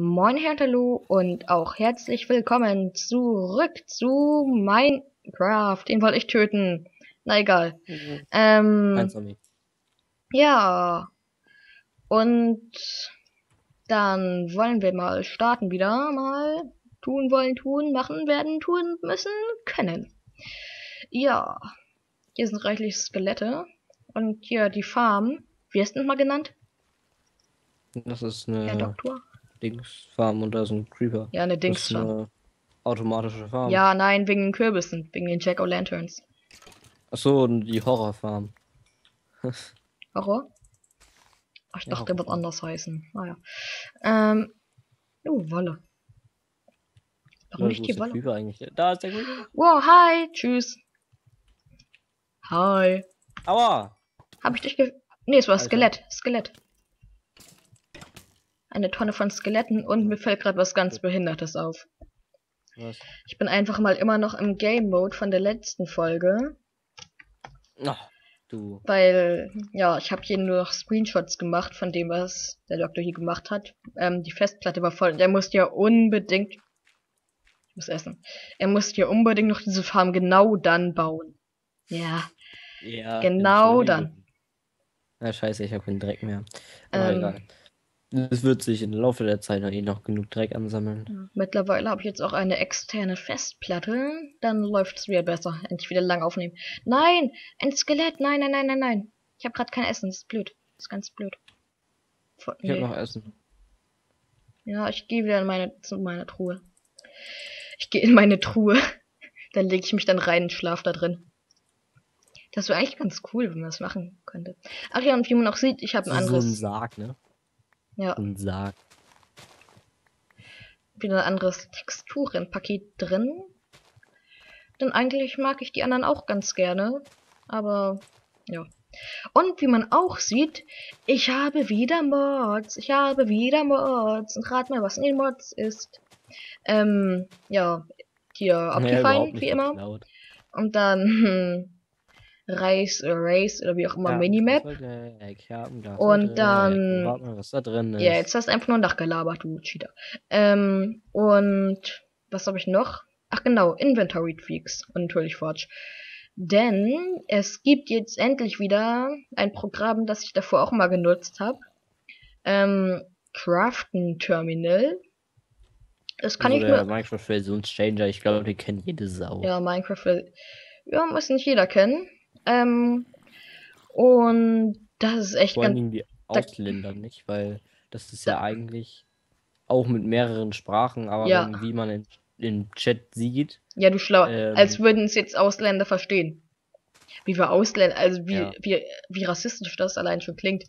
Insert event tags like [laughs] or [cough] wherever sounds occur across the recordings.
Moin, Hallo und auch herzlich willkommen zurück zu Minecraft. Den wollte ich töten. Na egal. Mhm. Ähm, ja. Und dann wollen wir mal starten wieder. Mal tun wollen, tun, machen werden, tun müssen, können. Ja. Hier sind reichlich Skelette. Und hier die Farm. Wie ist denn mal genannt? Das ist Herr eine Doktor? Dingsfarm und da ist ein Creeper. Ja, eine Dingsfarm. automatische Farm. Ja, nein, wegen den Kürbissen, wegen den Jack-O'-Lanterns. Achso, und die Horrorfarm. [laughs] Horror? Ach, ich Ja, dachte, der wird anders heißen. Naja. Ähm. Oh, Wolle. Warum Wo nicht die Wolle? Creeper eigentlich? Da ist der Creeper. Wow, hi, tschüss. Hi. Aua! Hab ich dich ge... Nee, es war Alter. Skelett. Skelett. Eine Tonne von Skeletten und mir fällt gerade was ganz Behindertes auf. Was? Ich bin einfach mal immer noch im Game Mode von der letzten Folge. Ach, du. Weil, ja, ich habe hier nur noch Screenshots gemacht von dem, was der Doktor hier gemacht hat. Ähm, die Festplatte war voll und er musste ja unbedingt. Ich muss essen. Er musste ja unbedingt noch diese Farm genau dann bauen. Ja, Ja. Genau Entschuldigung. Na scheiße, ich habe keinen Dreck mehr. Aber Ähm. egal. Es wird sich im Laufe der Zeit noch eh noch genug Dreck ansammeln. mittlerweile habe ich jetzt auch eine externe Festplatte. Dann läuft's wieder besser. Endlich wieder lang aufnehmen. Nein, ein Skelett. Nein, nein, nein, nein, nein. Ich habe gerade kein Essen. Das ist blöd. Das ist ganz blöd. Vor- Ich habe nee. noch Essen. Ja, ich gehe wieder in meine zu meiner Truhe. Ich gehe in meine Truhe. [laughs] Dann lege ich mich dann rein und schlaf da drin. Das wäre eigentlich ganz cool, wenn man das machen könnte. Ach ja, und wie man auch sieht, ich habe ein So ein anderes, Sarg, ne? Ja, ein Sarg. wieder ein anderes Texturenpaket drin. Denn eigentlich mag ich die anderen auch ganz gerne. Aber, ja. Und wie man auch sieht, ich habe wieder Mods. Ich habe wieder Mods. Und rat mal, was in den Mods ist. Ähm, ja, hier Optifine, nicht wie immer. geklaut. Und dann hm, Race, äh, Race oder wie auch immer Ja, Minimap. Und Dreck. dann- mal. Ja, jetzt hast du einfach nur nachgelabert, du Cheater. Ähm, und was habe ich noch? Ach genau, Inventory Tweaks und natürlich Forge. Denn es gibt jetzt endlich wieder ein Programm, das ich davor auch mal genutzt habe. Ähm, Craften Terminal. Das kann also ich der mir. Minecraft-Versionschanger, ich glaube, den kennt jede Sau. Ja, Minecraft. Ja, muss nicht jeder kennen. Ähm, und das ist echt Vor allen ganz. Dingen die Ausländer nicht, weil das ist ja eigentlich auch mit mehreren Sprachen, aber Ja. wenn, wie man in, im Chat sieht, Ja, du schlau. Ähm, als würden es jetzt Ausländer verstehen. Wie wir Ausländer, also wie, Ja. wie, wie rassistisch das allein schon klingt.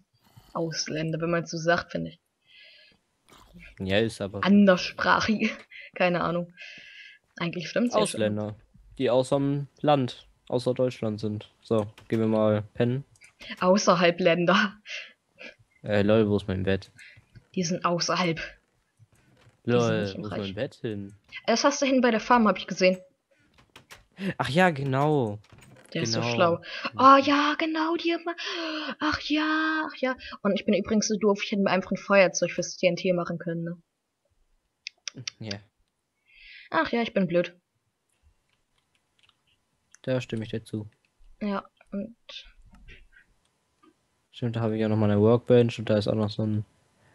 Ausländer, wenn man es so sagt, finde ich. ja, ist aber Anderssprachige. [laughs] Keine Ahnung. Eigentlich stimmt's ja schon. Ausländer, die außer dem Land, außer Deutschland sind. So, gehen wir mal pennen. Außerhalb Länder. Äh, lol, wo ist mein Bett? Die sind außerhalb. sind Lol, im wo ist Reich. mein Bett hin? Das hast du hin bei der Farm, habe ich gesehen. Ach ja, genau. Der ist so Genau. schlau. Oh ja, genau, die mal. Ach ja, ach ja. Und ich bin übrigens so doof, ich hätte mir einfach ein Feuerzeug fürs TNT machen können. Ne? Ja, Ach ja, ich bin blöd. Da stimme ich dir zu. Ja, und Stimmt, da habe ich ja noch mal eine Workbench und da ist auch noch so ein.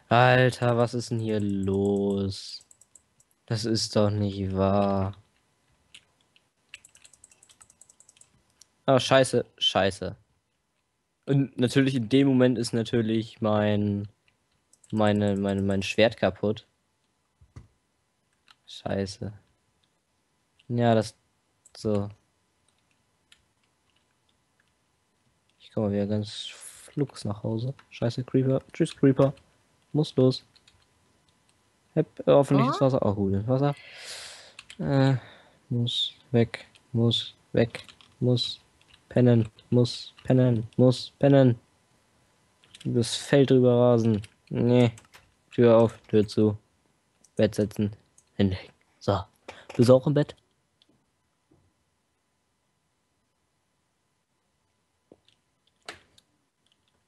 Alter, was ist denn hier los? Das ist doch nicht wahr. Ah, scheiße, scheiße. Und natürlich in dem Moment ist natürlich mein meine, meine, mein Schwert kaputt. Scheiße. Ja, das so. Ich komme wieder ganz flugs nach Hause. Scheiße, Creeper. Tschüss, Creeper. Muss los. Hep, äh, hoffentlich ist Wasser. Oh, gut, Wasser. Äh, muss weg. Muss weg. Muss pennen. Muss pennen. Muss pennen. Das Feld drüber rasen. Nee. Tür auf, Tür zu. Bett setzen. Hinlegen. So. Bist du auch im Bett?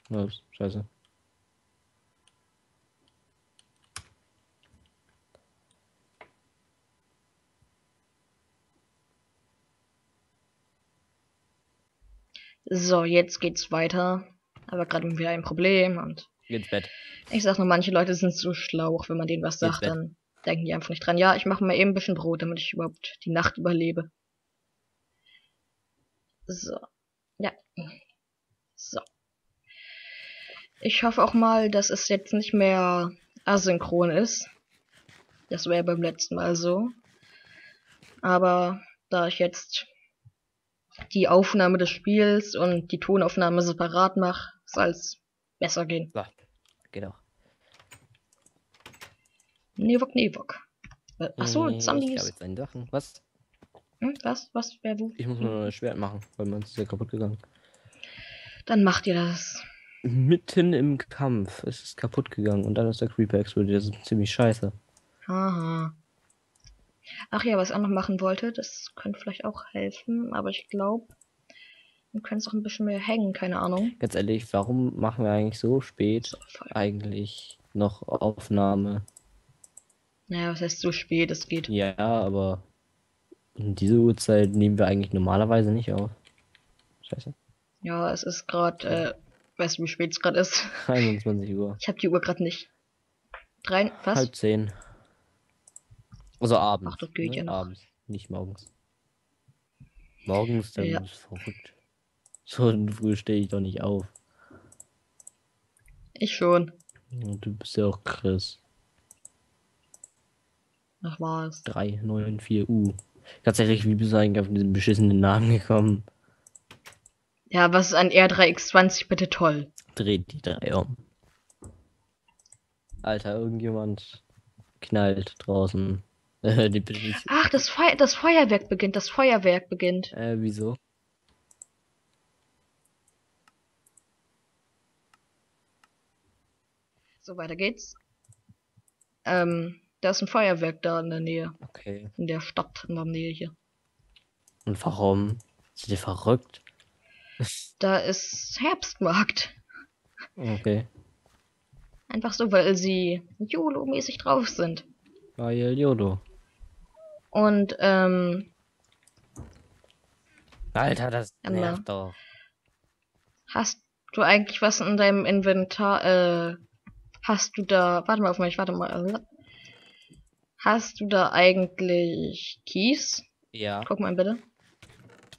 Oh, scheiße. So, jetzt geht's weiter. Aber gerade wieder ein Problem und. Geht's Bett. Ich sag nur, manche Leute sind so schlau, auch wenn man denen was sagt, dann denken die einfach nicht dran. Ja, ich mache mal eben ein bisschen Brot, damit ich überhaupt die Nacht überlebe. So. Ja. So. Ich hoffe auch mal, dass es jetzt nicht mehr asynchron ist. Das wäre beim letzten Mal so. Aber da ich jetzt die Aufnahme des Spiels und die Tonaufnahme separat mache, soll es besser gehen. Geht auch. Nevok, Nevok. Äh, Achso, Nee, Ich Zombies. habe jetzt einen Sachen. Was? Hm, was? Was? Wer, wo? Ich muss noch ein Schwert machen, weil mein ist ja kaputt gegangen. Dann macht ihr das. Mitten im Kampf ist es kaputt gegangen und dann ist der Creeper explodiert. Das ist ziemlich scheiße. Aha. Ach ja, was ich auch noch machen wollte, das könnte vielleicht auch helfen, aber ich glaube, wir können es auch ein bisschen mehr hängen, keine Ahnung. Ganz ehrlich, warum machen wir eigentlich so spät eigentlich noch Aufnahme? Naja, was heißt so spät, es geht. Ja, aber um diese Uhrzeit nehmen wir eigentlich normalerweise nicht auf. Scheiße. Ja, es ist gerade, äh, weißt du, wie spät es gerade ist? [laughs] 21 Uhr. Ich habe die Uhr gerade nicht. Drei, was? Halb zehn. Also abends. Ach, das geht ja noch. Abends, nicht morgens. Morgens, dann Ja. ist verrückt. So [laughs] früh stehe ich doch nicht auf. Ich schon. Und du bist ja auch Chris. Ach was. 394U. Ganz ehrlich, wie bist du eigentlich auf diesen beschissenen Namen gekommen? Ja, was ist ein R3X20 bitte toll? Dreht die drei um. Alter, irgendjemand knallt draußen. [laughs] Ach, das, Feu das Feuerwerk beginnt, das Feuerwerk beginnt. Äh, wieso? So, weiter geht's. Ähm, da ist ein Feuerwerk da in der Nähe. Okay. In der Stadt, in der Nähe hier. Und warum? Sind die verrückt? Da ist Herbstmarkt. Okay. Einfach so, weil sie YOLO-mäßig drauf sind. Geil, Jodo. Und, ähm, Alter, das Ja, nervt doch. hast du eigentlich was in deinem Inventar, äh, hast du da, warte mal auf mich, warte mal. Hast du da eigentlich Keys? Ja. Guck mal bitte.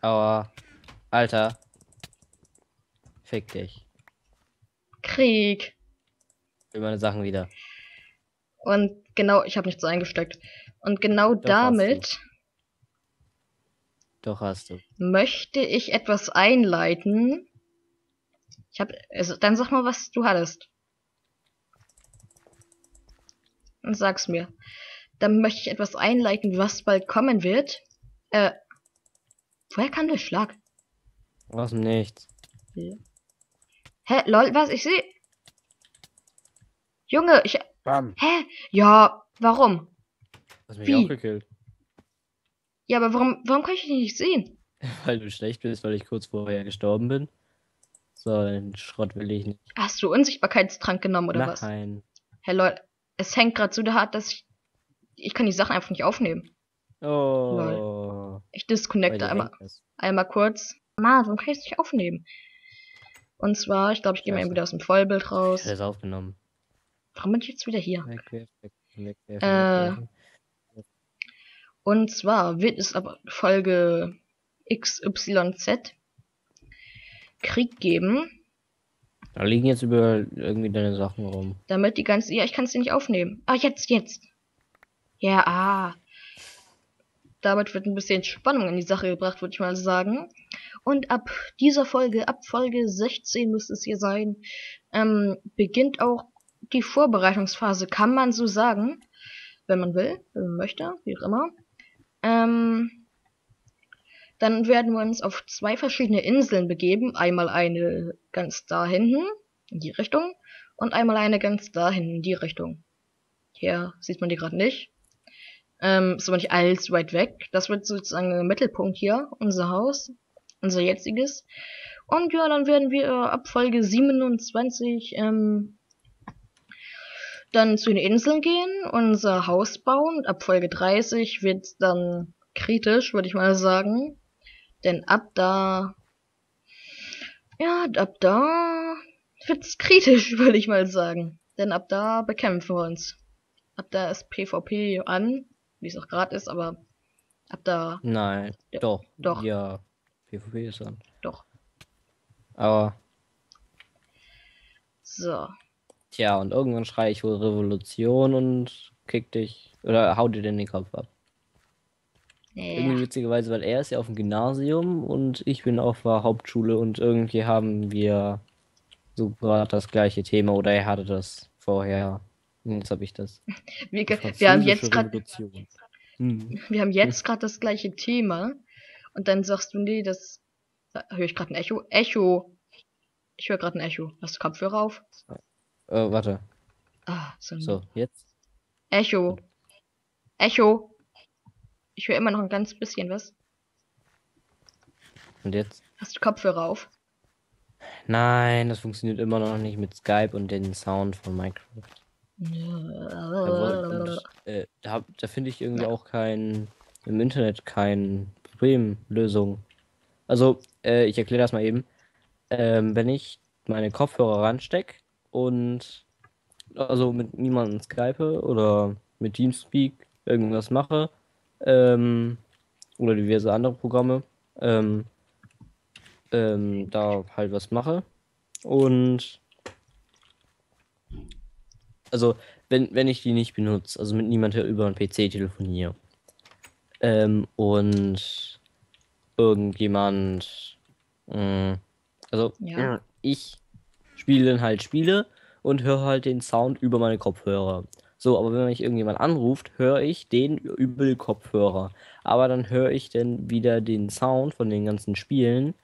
Aber, Alter. Fick dich. Krieg. Will meine Sachen wieder. Und genau, ich habe nichts eingesteckt. Und genau Doch, damit Doch hast du. möchte ich etwas einleiten. Ich habe, also, dann sag mal, was du hattest. Und sag's mir. Dann möchte ich etwas einleiten, was bald kommen wird. Äh, woher kam der Schlag? Aus dem Nichts. Hä, lol, was? Ich sehe. Junge, ich. Bam. Hä? Ja, warum? Hast mich Wie? auch gekillt. Ja, aber warum, warum kann ich dich nicht sehen? [laughs] Weil du schlecht bist, weil ich kurz vorher gestorben bin. So, den Schrott will ich nicht. Hast du Unsichtbarkeitstrank genommen oder was? Nein. Hey Leute, es hängt gerade so hart, dass ich. Ich kann die Sachen einfach nicht aufnehmen. Oh. Ich Weil disconnecte einmal, einmal kurz. Mann, warum kann ich es nicht aufnehmen? Und zwar, ich glaube, ich gehe mal eben wieder aus dem Vollbild raus. hätte es aufgenommen. Warum bin ich jetzt wieder hier? Äh. Und zwar wird es aber Folge XYZ Krieg geben, Da liegen jetzt über irgendwie deine Sachen rum. damit die ganze. Ja, ich kann es dir nicht aufnehmen. Ah, jetzt, jetzt. Ja, ah. Damit wird ein bisschen Spannung in die Sache gebracht, würde ich mal sagen. Und ab dieser Folge, ab Folge 16 müsste es hier sein, ähm, beginnt auch die Vorbereitungsphase, kann man so sagen. Wenn man will, wenn man möchte, wie auch immer. Ähm, dann werden wir uns auf zwei verschiedene Inseln begeben. Einmal eine ganz da hinten, in die Richtung, und einmal eine ganz da hinten, in die Richtung. Hier sieht man die gerade nicht. Ähm, ist aber nicht allzu weit weg. Das wird sozusagen der Mittelpunkt hier, unser Haus, unser jetziges. Und ja, dann werden wir äh, ab Folge 27 ähm, dann zu den Inseln gehen, unser Haus bauen. Ab Folge 30 wird's dann kritisch, würde ich mal sagen. Denn ab da Ja, ab da wird's kritisch, [laughs] würde ich mal sagen. Denn ab da bekämpfen wir uns. Ab da ist PvP an, wie es auch gerade ist, aber ab da Nein, doch. doch. Ja, PvP ist an. doch. Aber, So. tja, und irgendwann schreie ich wohl Revolution und kick dich. Oder hau dir den Kopf ab. Irgendwie Ja. witzigerweise, weil er ist ja auf dem Gymnasium und ich bin auf der Hauptschule und irgendwie haben wir so gerade das gleiche Thema oder er hatte das vorher. Und Jetzt habe ich das. Wir, ge- wir haben jetzt gerade. Hm. wir haben jetzt gerade das gleiche Thema und dann sagst du nee, das höre ich gerade ein Echo. Echo. Ich höre gerade ein Echo. Hast du Kopfhörer auf? Äh, warte. Ah, so So, jetzt? Echo. Echo. Ich höre immer noch ein ganz bisschen was. Und jetzt? Hast du Kopfhörer auf? Nein, das funktioniert immer noch nicht mit Skype und den Sound von Minecraft. Da, äh, da, da finde ich irgendwie auch kein im Internet kein Problemlösung. Also, äh, ich erkläre das mal eben. Ähm, wenn ich meine Kopfhörer ranstecke und also mit niemandem Skype oder mit Teamspeak irgendwas mache, ähm, oder diverse andere Programme, ähm, ähm, da halt was mache und also wenn, wenn ich die nicht benutze, also mit niemandem über einen PC telefoniere ähm, und irgendjemand, mh, also Ja. ich spiele dann halt Spiele und höre halt den Sound über meine Kopfhörer. So, aber wenn mich irgendjemand anruft, höre ich den über die Kopfhörer. Aber dann höre ich dann wieder den Sound von den ganzen Spielen,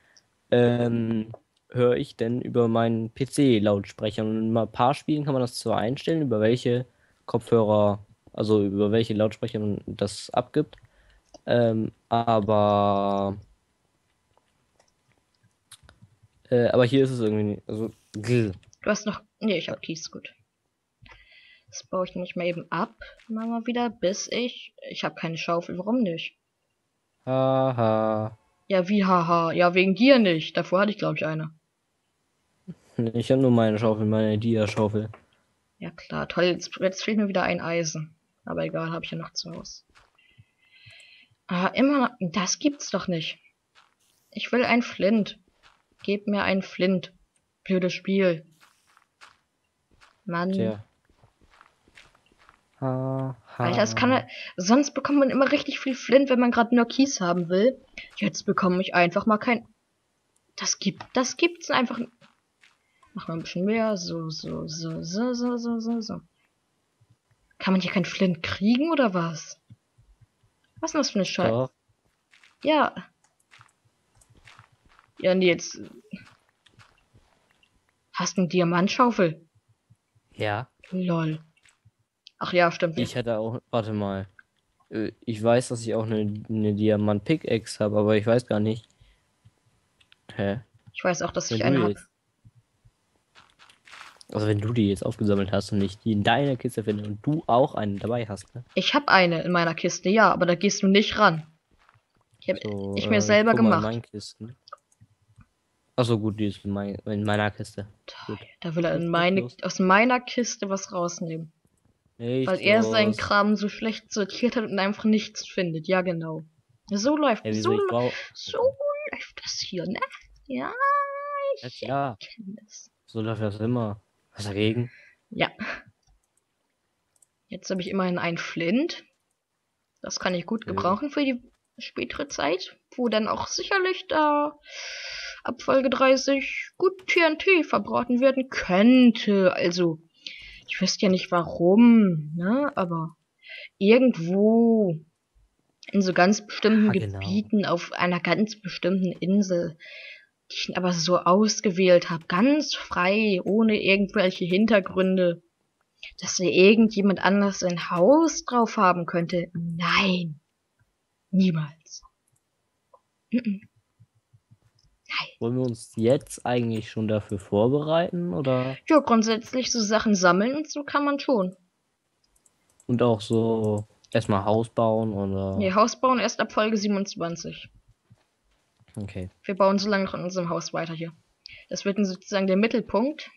ähm, höre ich dann über meinen PC-Lautsprecher. Und in ein paar Spielen kann man das zwar einstellen, über welche Kopfhörer, also über welche Lautsprecher man das abgibt. Ähm, aber äh, aber hier ist es irgendwie nicht, also gl. Du hast noch. Nee, ich hab Kies, gut. Das baue ich nicht mal eben ab. Mal mal wieder, bis ich. Ich habe keine Schaufel, warum nicht? Haha. Ja, wie haha. Ja, wegen dir nicht. Davor hatte ich, glaube ich, eine. [laughs] Ich habe nur meine Schaufel, meine Dia-Schaufel. Ja, klar. Toll, jetzt, jetzt fehlt mir wieder ein Eisen. Aber egal, habe ich ja noch zu Hause. Ah, immer noch. Das gibt's doch nicht. Ich will ein Flint. Gib mir ein Flint. Blödes Spiel. Mann. Tja. Ha, ha. Alter, das kann. Sonst bekommt man immer richtig viel Flint, wenn man gerade nur Kies haben will. Jetzt bekomme ich einfach mal kein. Das gibt, das gibt's einfach. Mach mal ein bisschen mehr. So, so, so, so, so, so, so, so. Kann man hier kein Flint kriegen oder was? Was ist denn das für eine Scheiße? Ja. Ja, nee, jetzt. Hast du eine Diamantschaufel? Ja. Lol. Ach ja, stimmt. Ich hätte auch. Warte mal. Äh, Ich weiß, dass ich auch eine, eine Diamant-Pickaxe habe, aber ich weiß gar nicht. Hä? Ich weiß auch, dass Wenn ich eine habe. Also wenn du die jetzt aufgesammelt hast und ich die in deiner Kiste finde und du auch einen dabei hast, ne? Ich habe eine in meiner Kiste, ja, aber da gehst du nicht ran. Ich habe So, ich mir äh, selber guck mal in gemacht. Kisten. Achso, gut, die ist in, mein, in meiner Kiste. Gut. Da will er in meine, aus meiner Kiste was rausnehmen. Nicht Weil er seinen. Kram so schlecht sortiert hat und einfach nichts findet. Ja, genau. So läuft, Ja, so? Ich brauch... so läuft das hier, ne? Ja, Ja, ich klar. kenne das. So läuft das immer. Was dagegen? Ja. Jetzt habe ich immerhin einen Flint. Das kann ich gut gebrauchen für die spätere Zeit, wo dann auch sicherlich da ab Folge 30 gut TNT verbraten werden könnte. Also, ich wüsste ja nicht warum, ne? Aber irgendwo in so ganz bestimmten genau. Gebieten auf einer ganz bestimmten Insel, die ich aber so ausgewählt habe, ganz frei, ohne irgendwelche Hintergründe, dass da irgendjemand anders ein Haus drauf haben könnte. Nein. Niemals. Mhm. Wollen wir uns jetzt eigentlich schon dafür vorbereiten oder Ja, grundsätzlich so Sachen sammeln und so kann man schon. und auch so erstmal Haus bauen oder Nee, Haus bauen erst ab Folge 27. okay. Wir bauen so lange noch in unserem Haus weiter hier. Das wird dann sozusagen der Mittelpunkt.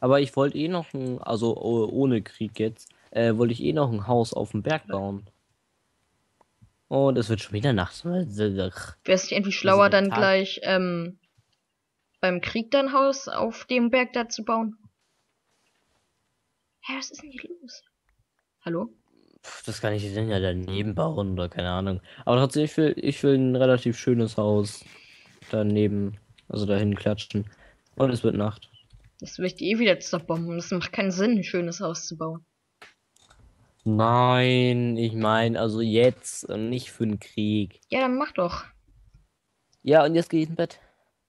Aber ich wollte eh noch ein, also oh, ohne Krieg jetzt, äh, wollte ich eh noch ein Haus auf dem Berg bauen. Oh, das wird schon wieder nachts. Wäre es nicht irgendwie schlauer, dann Tag. gleich ähm, beim Krieg dein Haus auf dem Berg da zu bauen? Hä, was ist denn hier los? Hallo? Das kann ich dann ja daneben bauen oder keine Ahnung. Aber trotzdem, ich will, ich will ein relativ schönes Haus daneben, also dahin klatschen. Und es wird Nacht. Das will ich eh wieder zerbomben. Das macht keinen Sinn, ein schönes Haus zu bauen. Nein, ich meine, also jetzt und nicht für den Krieg. Ja, dann mach doch. Ja, und jetzt gehe ich ins Bett.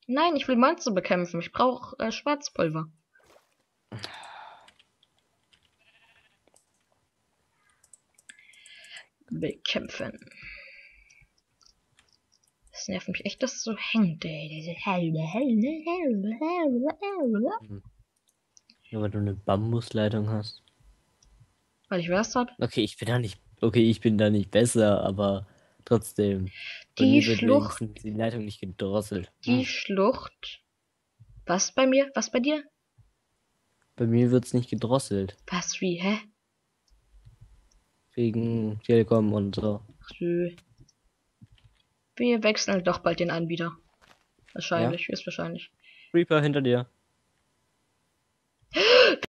Nein, ich will Monster bekämpfen. Ich brauche äh, Schwarzpulver. Bekämpfen. Das nervt mich echt, dass es so hängt, ey. Diese helle, helle, helle, helle, helle. Ja, weil du eine Bambusleitung hast. Weil ich was hab? Okay, ich bin da nicht. Okay, ich bin da nicht besser, aber trotzdem. Die Schlucht. Die Leitung nicht gedrosselt. Die hm. Schlucht. Was bei mir? Was bei dir? Bei mir wird's nicht gedrosselt. Was wie? Hä? Wegen Telekom und so. Ach, nö. Wir wechseln doch bald den Anbieter. Wahrscheinlich, ja. ist wahrscheinlich. Reaper hinter dir.